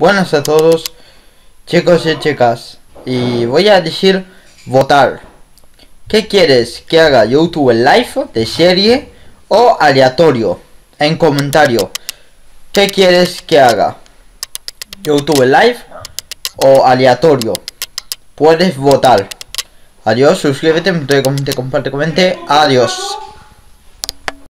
Buenas a todos, chicos y chicas. Y voy a decir votar. ¿Qué quieres que haga YouTube live de serie o aleatorio? En comentario. ¿Qué quieres que haga? YouTube live o aleatorio? Puedes votar. Adiós, suscríbete, comente, comparte, comente. Adiós.